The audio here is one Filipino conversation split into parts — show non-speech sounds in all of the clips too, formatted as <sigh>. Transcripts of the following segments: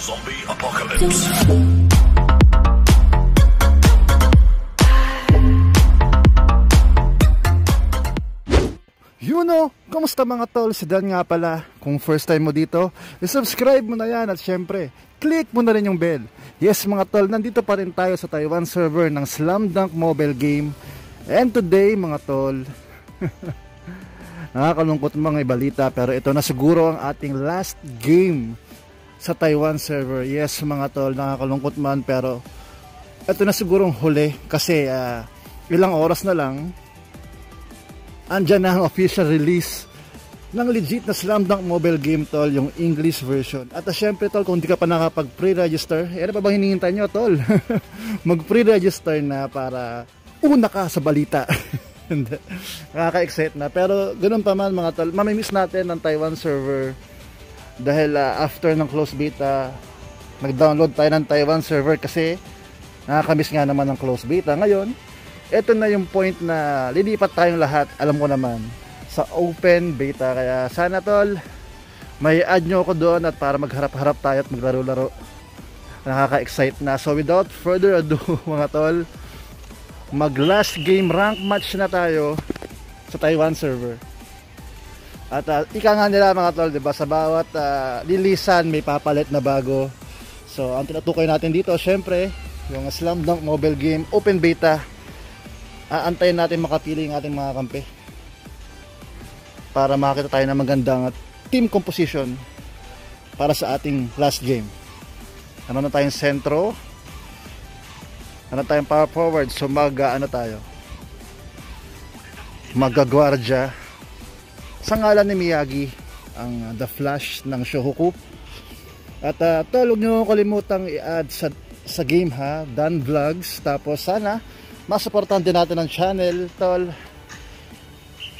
Zombie Apocalypse. You know, kamusta mga tol? Si Dan nga pala. Kung first time mo dito, subscribe mo na yan at syempre, click mo na rin yung bell. Yes mga tol, nandito pa rin tayo sa Taiwan server ng Slam Dunk mobile game. And today mga tol, <laughs> nakakalungkot mga ibalita pero ito na siguro ang ating last game sa Taiwan server. Yes mga tol, nakakalungkot man pero ito na sigurong huli kasi uh, ilang oras na lang andyan na ang official release ng legit na Slam Dunk mobile game tol, yung English version. At uh, syempre tol, kung di ka pa nakapag pre-register, eh, ano pa bang hinihintay nyo tol? <laughs> Mag pre-register na para una ka sa balita. <laughs> Nakaka-excite na. Pero ganun pa man mga tol, mamimiss natin ang Taiwan server dahil uh, after ng close beta, nag-download tayo ng Taiwan server kasi nakakamiss nga naman ng close beta. Ngayon, ito na yung point na lilipat tayong lahat, alam ko naman, sa open beta. Kaya sana tol, may add nyo ako doon at para magharap-harap tayo at maglaro-laro. Nakaka-excite na. So without further ado <laughs> mga tol, mag last game rank match na tayo sa Taiwan server. At uh, ika nga nila mga tol, 'di ba, sa bawat uh, lilisan may papalit na bago. So ang tinutukoy natin dito, syempre, yung Slam Dunk mobile game open beta. Aantayin natin makapili yung ating mga kampe para makita tayo ng magandang team composition para sa ating last game. Ano na tayong sentro? Ano tayong power forward? So mag ano tayo? Magagwardya sa ngalan ni Miyagi ang The Flash ng Shohoku at uh, tol huwag nyo kalimutang i-add sa, sa game ha? Dan Vlogs. Tapos sana masuportahan din natin ang channel tol.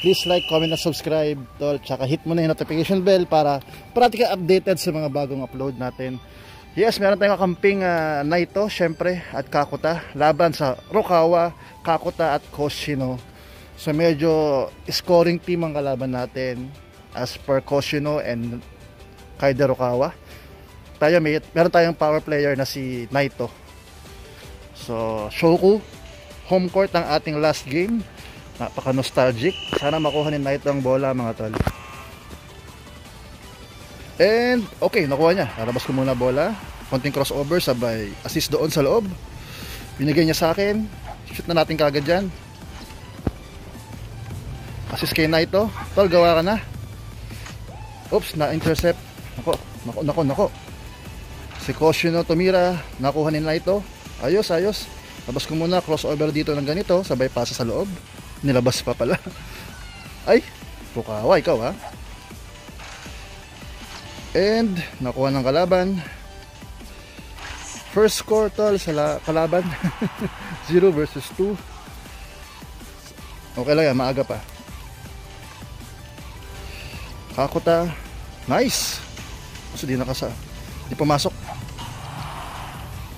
Please like, comment, at subscribe tol. Tsaka hit mo na yung notification bell para parati updated sa mga bagong upload natin. Yes, meron tayong kakamping uh, Naito syempre at Kakuta. Laban sa Rokawa, Kakuta at Koshino so medyo scoring team ang kalaban natin as per Koshino and Kaide Rokawa. Tayo may, meron tayong power player na si Naito. So Shoku home court ang ating last game. Napaka nostalgic sana makuha ni Naito ang bola mga tol. And okay nakuha niya. Larabas ko muna bola. Konting crossover sabay assist doon sa loob. Binigay niya sa akin. Shoot na natin kagad dyan assist kay Naito tol gawa ka na. Oops na intercept nako nako nako nako. Si Koshino tumira nakuha ni Naito ayos ayos. Labas ko muna crossover dito ng ganito sabay pasa sa loob. Nilabas pa pala. <laughs> Ay pukawa ikaw ha? And nakuha ng kalaban. First score tol sa kalaban. <laughs> 0 versus 2 okay lang yan maaga pa kakuta nice. Kasi di nakasa. Di pumasok.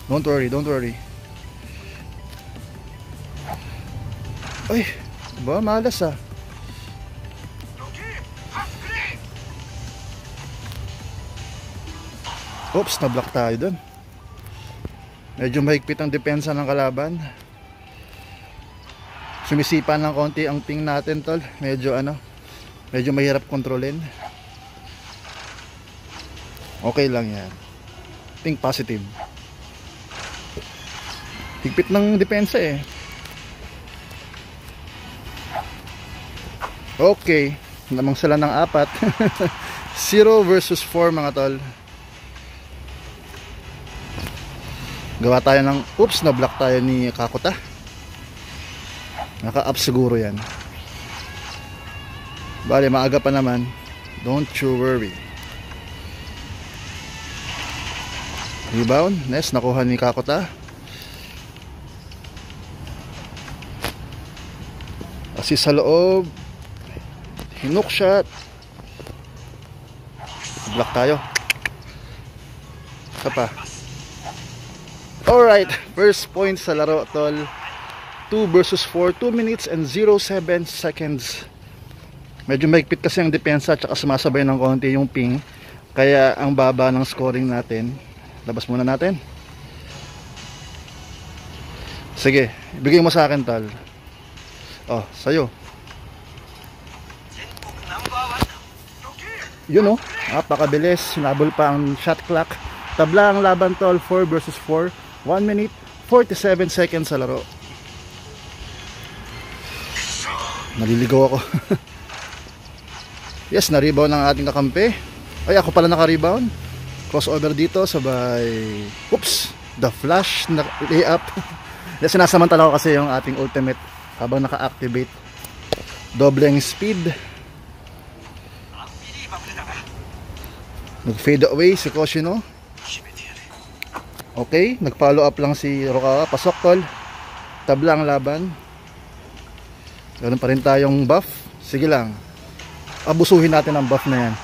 Don't worry don't worry. Ay ba malas ah. Oops na-block tayo dun. Medyo mahigpit ang depensa ng kalaban. Sumisipa ng konti ang ping natin tol. Medyo ano medyo mahirap kontrolin. Okay lang yan. Think positive. Higpit ng depensa eh. Okay. Namang sila ng apat. <laughs> 0 versus 4 mga tol. Gawa tayo ng oops na block tayo ni Kakuta. Naka up siguro yan bali maaga pa naman. Don't you worry. Rebound. Next nakuha ni Kakuta assist sa loob. Hinook shot. Block tayo. Isa pa. Alright first point sa laro tol. 2 versus 4 2 minutes and 07 seconds medyo mahigpit kasi ang depensa at sumasabay ng konti yung ping kaya ang baba ng scoring natin labas muna natin. Sige, ibigay mo sa akin tol. Oh, sa'yo. Yun oh, napakabilis. Sinabol pa ang shot clock. Tabla ang laban tol, 4 versus 4. 1 minute, 47 seconds sa laro. Naliligaw ako. <laughs> yes, na-rebound ng ating kakampi. Ay, ako pala naka-rebound. Crossover dito, sabay... Oops! The flash na layup. <laughs> Sinasamantala ko kasi yung ating ultimate habang naka-activate. Dobleng speed. Nag-fade away si Koshino. Okay, nag-follow up lang si Rokawa. Pasok tol. Tabla ang laban. Meron pa rin tayong buff. Sige lang. Abusuhin natin ang buff na yan.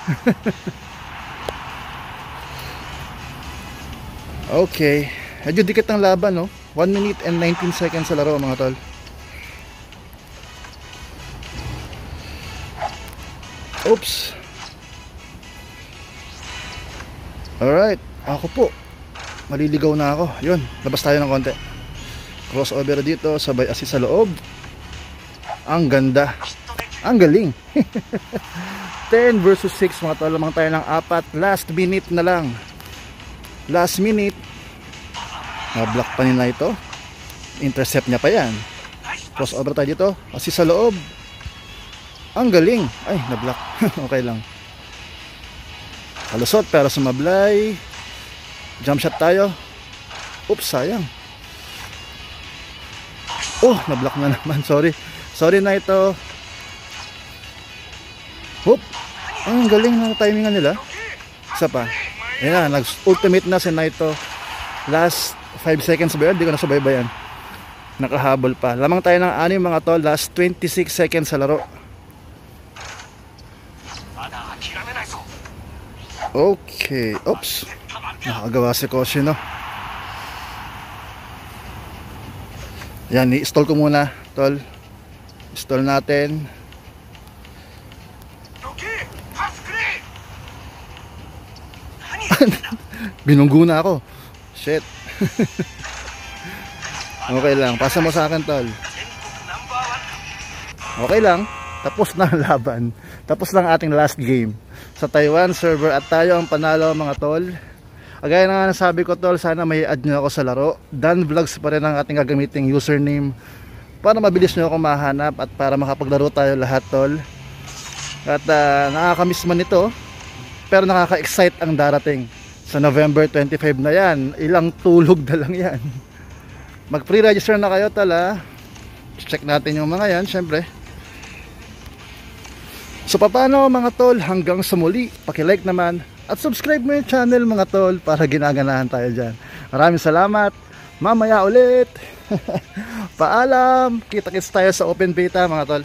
<laughs> okay. Medyo dikit ang laban, no? 1 minute and 19 seconds sa laro, mga tol. Oops. Alright. Ako po. Maliligaw na ako. Yun. Labas tayo ng konti. Crossover dito. Sabay assist sa loob. Ang ganda. Ang galing. <laughs> 10 versus 6 mga tol. Lamang tayo ng apat. Last minute na lang. Last minute. Na-block pa nila ito. Intercept niya pa yan. Crossover tayo dito. Assist sa loob. Ang galing. Ay, na-block. <laughs> okay lang. Kalusot pero sumablay. Jump shot tayo. Oops, sayang. Oh, na-block na naman. <laughs> Sorry. Sorry na ito. Ang galing ng timingan nila. Isa pa. Ayan na, nag-ultimate na si Naito. Last 5 seconds ba yun? Hindi ko nasubaybayan. Nakahabol pa. Lamang tayo ng anim mga tol. Last 26 seconds sa laro. Okay. Oops. Nakagawa si Koshi, no? Yan, i-stall ko muna, tol. Install natin. <laughs> Binunggo na ako. Shit. <laughs> okay lang. Pasa mo sa akin, tol. Okay lang. Tapos na ang <laughs> laban. Tapos lang ating last game sa Taiwan server at tayo ang panalo mga tol. Agaya na nga nasabi ko tol, sana may add nyo ako sa laro. Dan Vlogs pa rin ang ating gagamiting username para mabilis nyo ako mahanap at para makapaglaro tayo lahat tol. At uh, nakakamiss man ito pero nakaka-excite ang darating. Sa November 25 na yan, ilang tulog na lang yan. Mag pre-register na kayo tol ha. Check natin yung mga yan syempre. So paano mga tol hanggang sa muli like naman at subscribe mo yung channel mga tol para ginaganahan tayo dyan. Maraming salamat. Mamaya ulit. <laughs> Paalam. Kita-kits tayo sa open beta mga tol.